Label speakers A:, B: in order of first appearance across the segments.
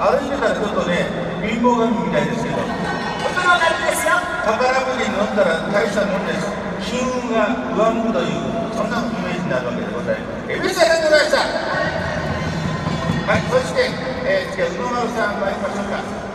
A: 歩いてたらちょっとね貧乏神みたいですけど。
B: 大人なんですよ。
A: 宝くじに乗ったら大したもんです。金運が上向くというそんなイメージになるわけでございます。エビさんでござい。ましたはいそして、えー、次は宇野丸さん参りましょうか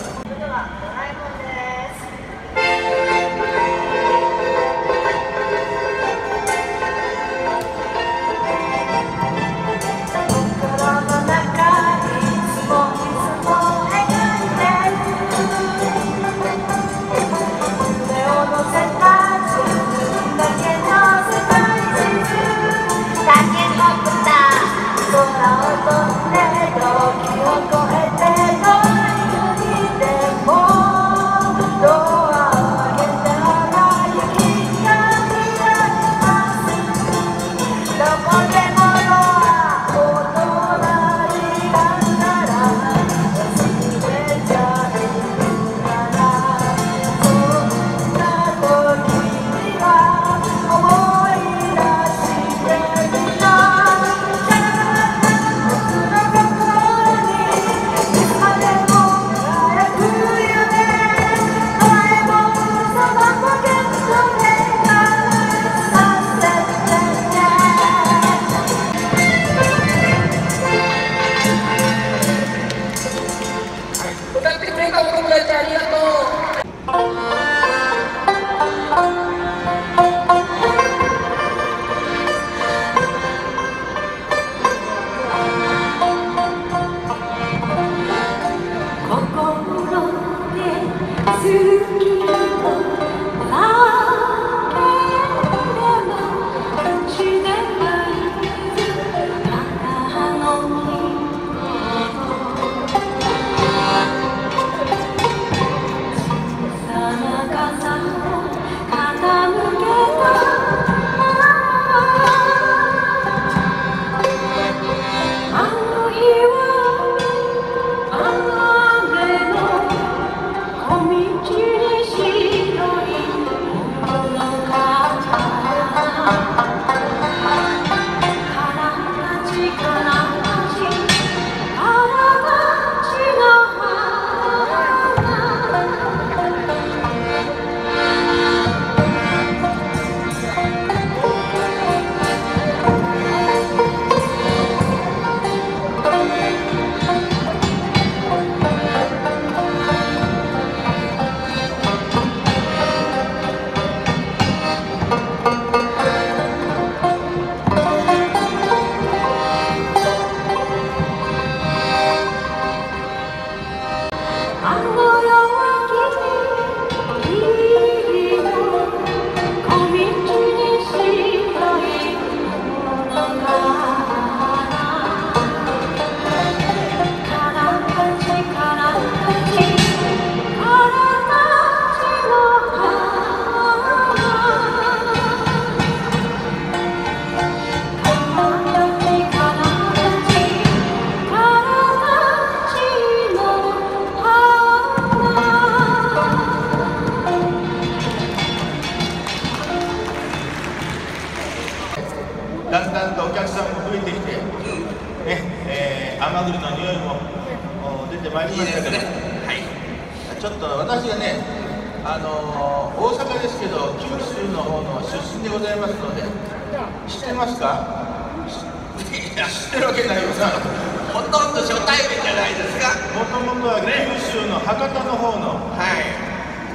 C: と
B: も
A: と
C: は
A: 九州の博多の方の
C: はい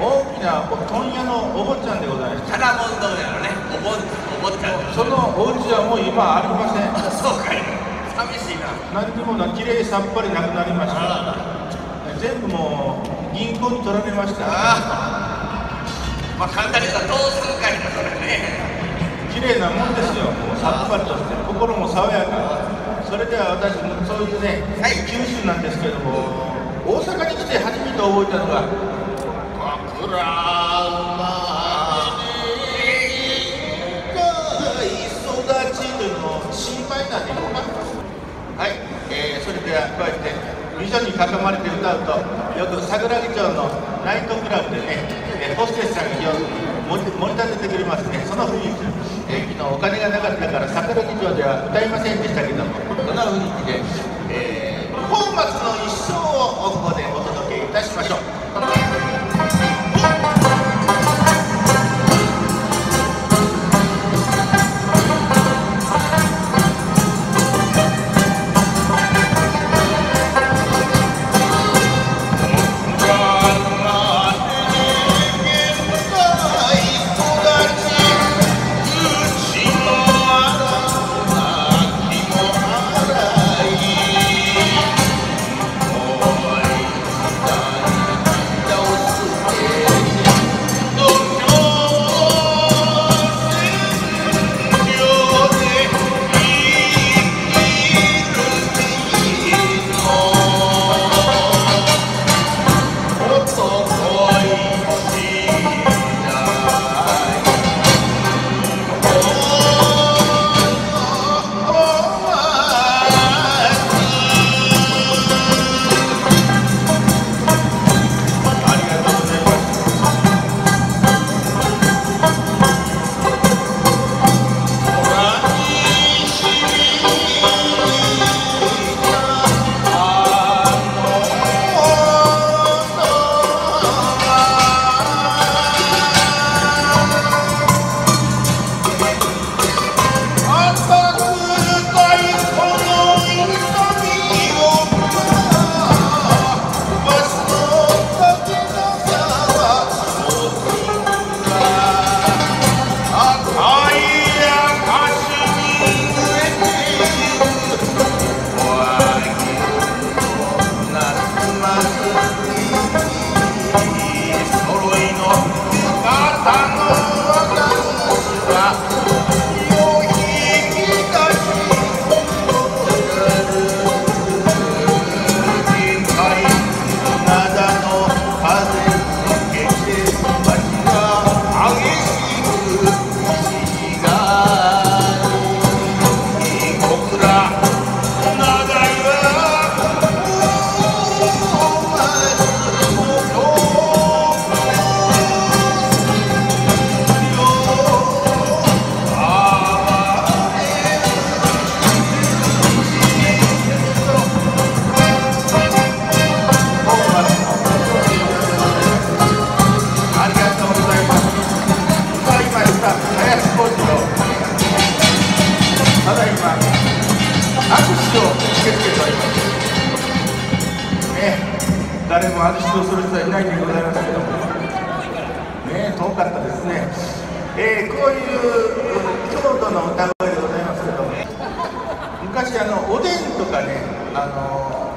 A: 大きな問屋のお坊ちゃんでございます。
C: カラモンどうやろねお盆お盆ちゃん
A: そのお家はもう今ありません。
C: あそうかい寂しいな
A: 何にもなきれいさっぱりなくなりました。
C: あ
A: 全部もう銀行に取られました。
C: あまあ簡単に言うとどうするかにもそれね
A: 綺麗なもんですよ。もうさっぱりとして、心も爽やか。それでは私もそういうね、
C: はい
A: 九州なんですけども、大阪に来て初めて覚えたのが、僕らまでに育ちというのを心配なっていこうか。はい、えーそれではこうやって美女に囲まれて歌うとよく桜木町のナイトクラブでね、えーホステスさんがよく盛り盛り立ててくれますね。その雰囲気、えー、昨日お金がなかったから桜木町では歌いませんでしたけどもそんな雰囲気で、えー、本末の一生をここでお届けいたしましょう。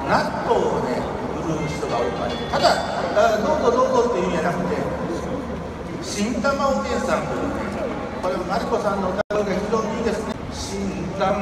A: 納豆をね売る人が多くありただどうぞどうぞっていうんじゃなくて新玉おけんさんというねこれマリコさんの歌声が非常にいいですね。新玉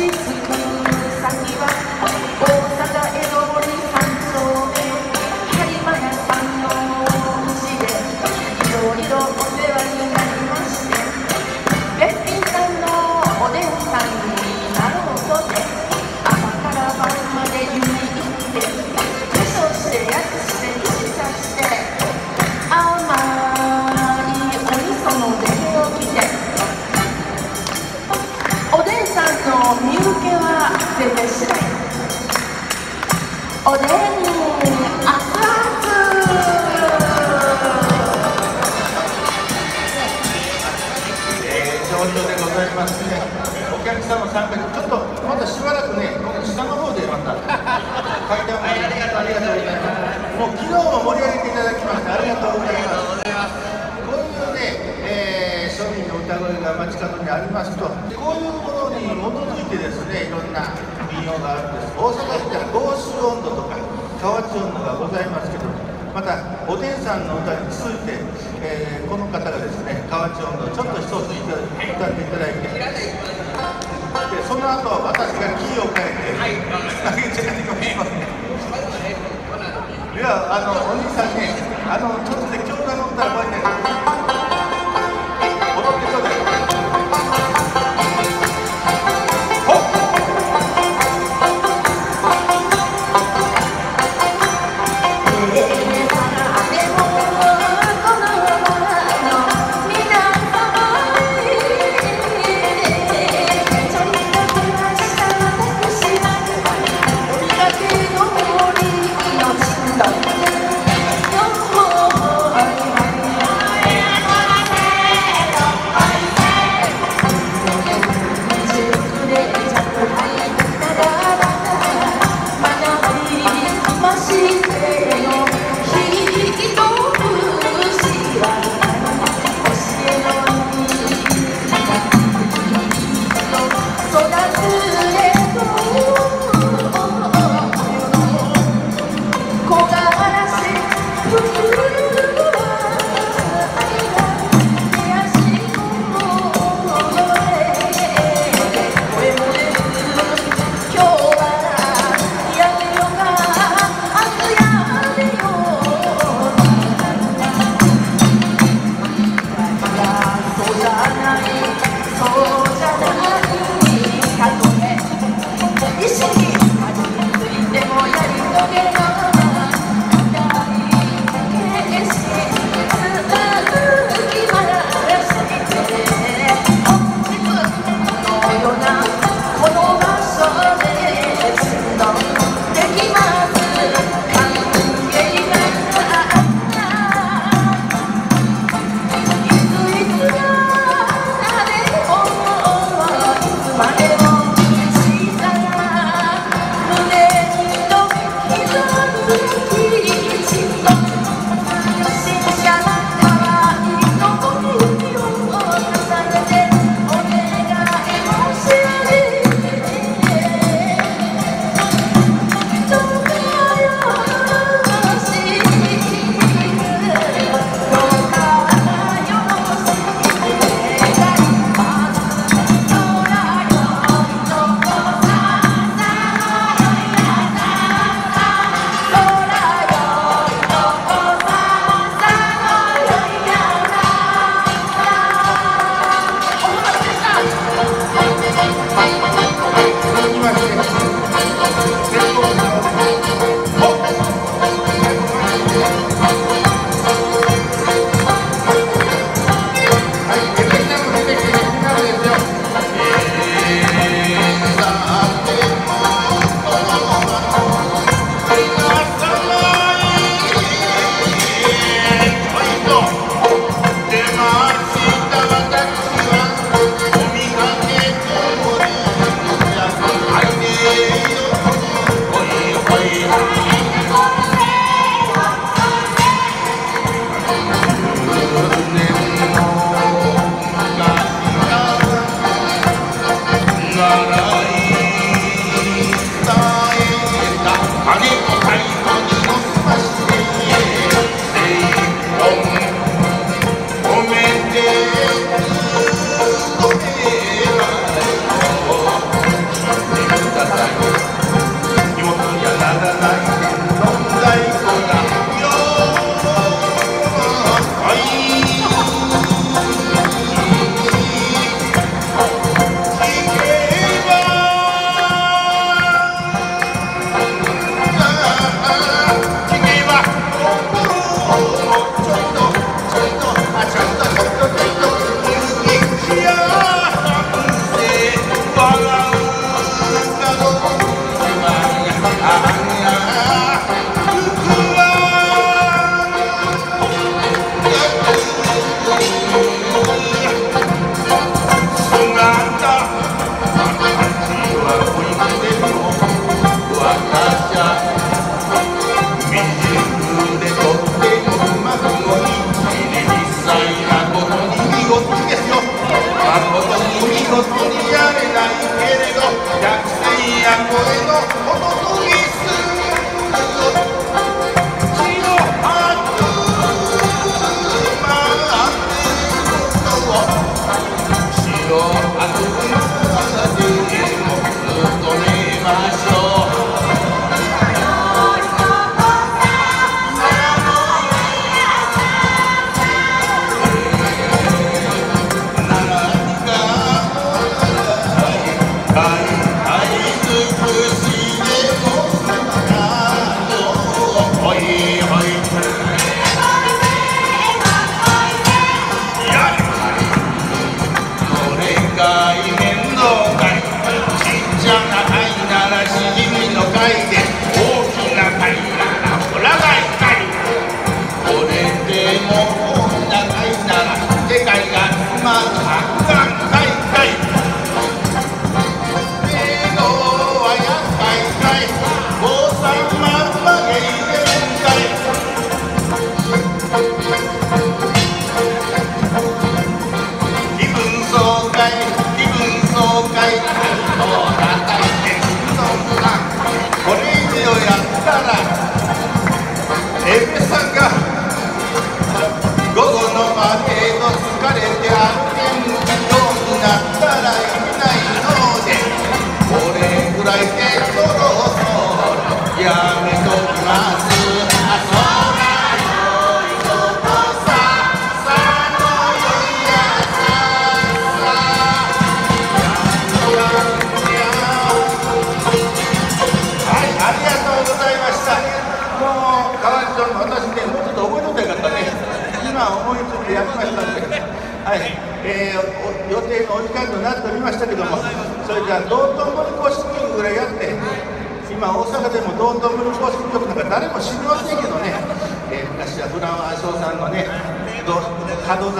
D: seats. が
A: ございますけどまたおでんさんの歌に続いて、えーこの方がですね河内温度をちょっと一つ歌っていただいてでその後私がキーを変えて投げていただきますではあのお兄さんねあのちょっと 어.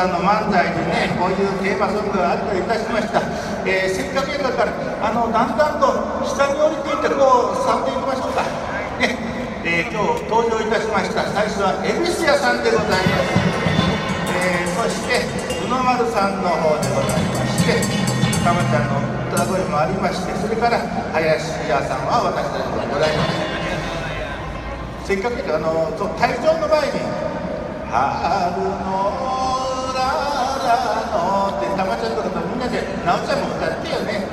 A: 角座の漫才でねこういうテーマソングがあったりいたしました、えーせっかくやからあのだんだんと下に降りていってこう去っていきましょうか。ね。えー今日登場いたしました。最初は恵比寿屋さんでございます。えーそして宇野丸さんの方でございましてたまちゃんの歌声もありましてそれから林家さんは私たちでございます。せっかくあのそう退場の前に「春のララの」ってたまちゃんとかみんなでなおちゃんも歌ってよね。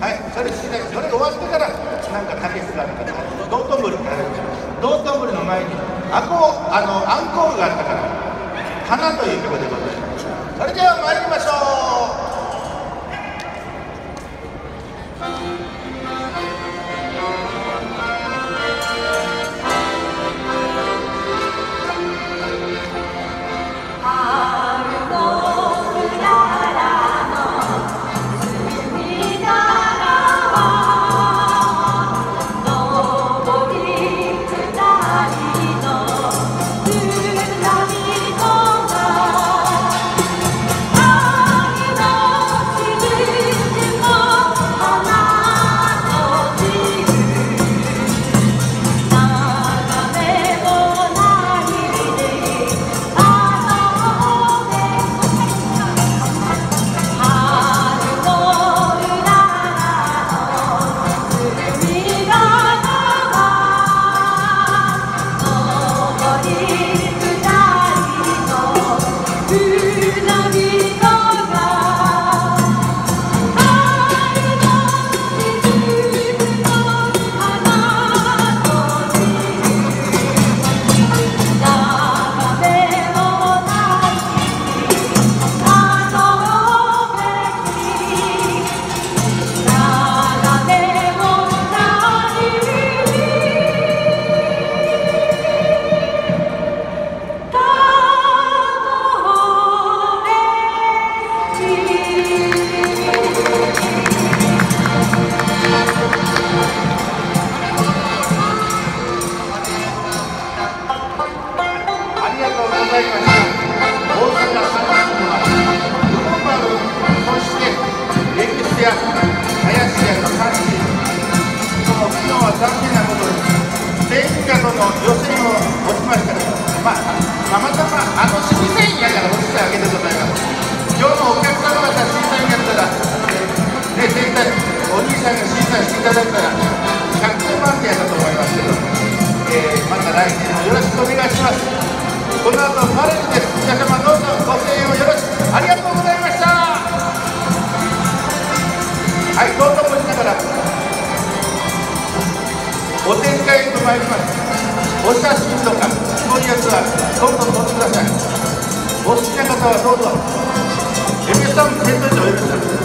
A: はいそれそれが終わってからなんかたけしがあるから道頓堀道頓堀の前にあこあのアンコールがあったから「花」という曲でございます。それでは参りましょ
B: う。い
A: ただいたら100点満点だと思いますけど、えー、また来年もよろしくお願いします。この後パレードです。皆様どうぞご声援をよろしく。ありがとうございました。はいどうぞこちらから。お展開へと参ります。お写真とかそういうやつはどんどん撮ってください。お好きな方はどうぞ。エビさんテントにお呼びください